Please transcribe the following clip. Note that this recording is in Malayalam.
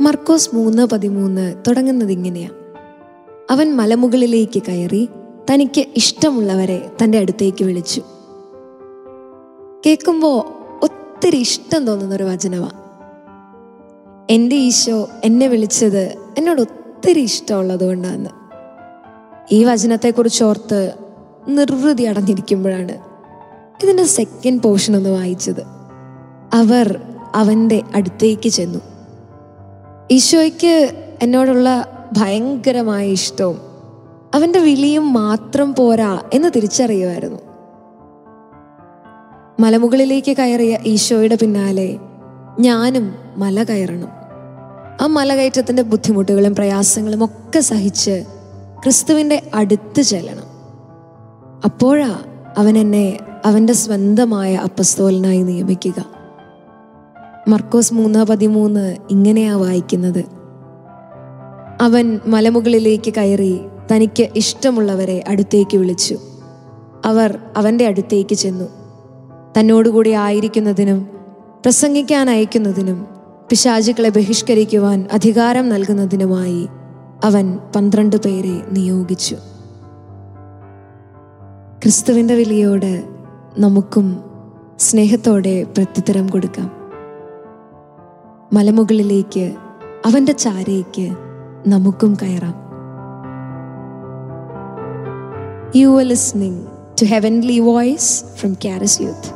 മർക്കോസ് മൂന്ന് പതിമൂന്ന് തുടങ്ങുന്നത് ഇങ്ങനെയാണ് അവൻ മലമുകളിലേക്ക് കയറി തനിക്ക് ഇഷ്ടമുള്ളവരെ തന്റെ അടുത്തേക്ക് വിളിച്ചു. കേൾക്കുമ്പോൾ ഒത്തിരി ഇഷ്ടം തോന്നുന്ന ഒരു വചനമാണ് എന്റെ ഈശോ എന്നെ വിളിച്ചത് എന്നോട് ഒത്തിരി ഇഷ്ടമുള്ളത് കൊണ്ടാണ് ഈ വചനത്തെക്കുറിച്ച് ഓർത്ത് നിർവൃതി അടഞ്ഞിരിക്കുമ്പോഴാണ് ഇതിന്റെ സെക്കൻഡ് പോർഷൻ ഒന്ന് വായിച്ചത്. അവർ അവന്റെ അടുത്തേക്ക് ചെന്നു. ഈശോയ്ക്ക് എന്നോടുള്ള ഭയങ്കരമായ ഇഷ്ടവും അവന്റെ വിളിയും മാത്രം പോരാ എന്ന് തിരിച്ചറിയുമായിരുന്നു. മലമുകളിലേക്ക് കയറിയ ഈശോയുടെ പിന്നാലെ ഞാനും മല കയറണം. ആ മലകയറ്റത്തിന്റെ ബുദ്ധിമുട്ടുകളും പ്രയാസങ്ങളും ഒക്കെ സഹിച്ച് ക്രിസ്തുവിന്റെ അടുത്ത് ചെല്ലണം. അപ്പോഴാ അവൻ എന്നെ അവന്റെ സ്വന്തമായ അപ്പസ്തോലനായി നിയമിക്കുക. മർക്കോസ് മൂന്ന് പതിമൂന്ന് ഇങ്ങനെയാ വായിക്കുന്നത്. അവൻ മലമുകളിലേക്ക് കയറി തനിക്ക് ഇഷ്ടമുള്ളവരെ അടുത്തേക്ക് വിളിച്ചു. അവർ അവന്റെ അടുത്തേക്ക് ചെന്നു. തന്നോടുകൂടി ആയിരിക്കുന്നതിനും പ്രസംഗിക്കാൻ അയക്കുന്നതിനും പിശാചുക്കളെ ബഹിഷ്കരിക്കുവാൻ അധികാരം നൽകുന്നതിനുമായി അവൻ പന്ത്രണ്ട് പേരെ നിയോഗിച്ചു. ക്രിസ്തുവിന്റെ വിളിയോട് നമുക്കും സ്നേഹത്തോടെ പ്രത്യുത്തരം കൊടുക്കാം. മലമുകളിലേക്ക് അവന്റെ ചാരയ്ക്ക് നമുക്കും കയറാം. You are listening to heavenly voice from Kairos youth